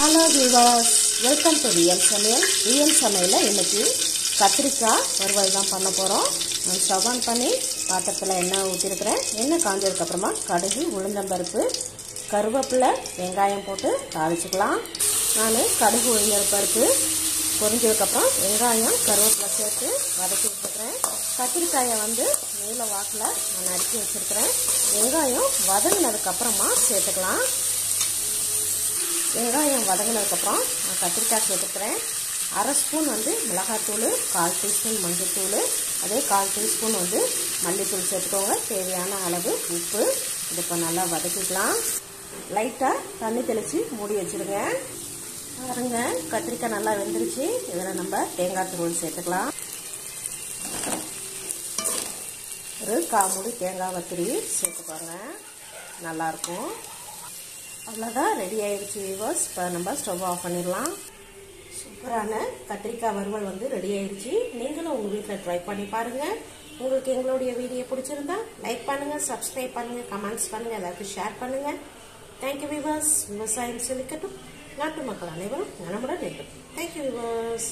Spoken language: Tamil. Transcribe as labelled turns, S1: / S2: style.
S1: Hello Vilas welcome to real Samayal real சமையலில் இன்றைக்கி கத்திரிக்காய் வறுவல் தான் பண்ண போகிறோம் நான் ஸ்டவ் ஆன் பண்ணி பாத்திரத்தில் எண்ணெய் ஊற்றிருக்கிறேன் எண்ணெய் காஞ்சதுக்கப்புறமா கடுகு உளுந்தம்பருப்பு கருவேப்பிலை வெங்காயம் போட்டு தாளிச்சுக்கலாம். நான் கடுகு உளுந்தம்பருப்பு பொரிஞ்சதுக்கப்புறம் வெங்காயம் கருவேப்பிலை சேர்த்து வதக்கி வச்சுருக்கிறேன் கத்திரிக்காயை வந்து நீல வாக்கில் நான் நறுக்கி வச்சுருக்கிறேன். வெங்காயம் வதங்கினதுக்கப்புறமா சேர்த்துக்கலாம். வெங்காயம் வதங்கினதுக்கப்புறம் நான் கத்திரிக்காய் சேர்த்துக்கிறேன். அரை ஸ்பூன் வந்து மிளகாத்தூள் கால் டீஸ்பூன் மஞ்சள்தூள் அதே கால் டீஸ்பூன் வந்து மல்லித்தூள் சேர்த்துக்கோங்க. தேவையான அளவு உப்பு. இது இப்போ நல்லா வதக்கிக்கலாம். லைட்டாக தண்ணி தெளித்து மூடி வச்சுருங்க. பாருங்க கத்திரிக்காய் நல்லா வெந்துருச்சு. இதில் நம்ம தேங்காய் துருவல் சேர்த்துக்கலாம். ஒரு காமூடி தேங்காய் வத்திரி சேர்த்துக்கோங்க நல்லாயிருக்கும் அவ்வளோதான் ரெடி ஆயிடுச்சு வீவர்ஸ் இப்போ நம்ம ஸ்டவ் ஆஃப் பண்ணிடலாம். சூப்பரான கத்திரிக்காய் வறுவல் வந்து ரெடி ஆயிடுச்சு நீங்களும் உங்கள் வீட்டில் ட்ரை பண்ணி பாருங்கள் உங்களுக்கு எங்களுடைய வீடியோ பிடிச்சிருந்தா லைக் பண்ணுங்கள் சப்ஸ்கிரைப் பண்ணுங்கள் கமெண்ட்ஸ் பண்ணுங்கள் எல்லாருக்கும் ஷேர் பண்ணுங்கள் தேங்க்யூ வியூவர்ஸ் விவசாயம் செழிக்கட்டும் நாட்டு மக்கள் அனைவரும் நலமுடன் இருக்கட்டும். Thank you viewers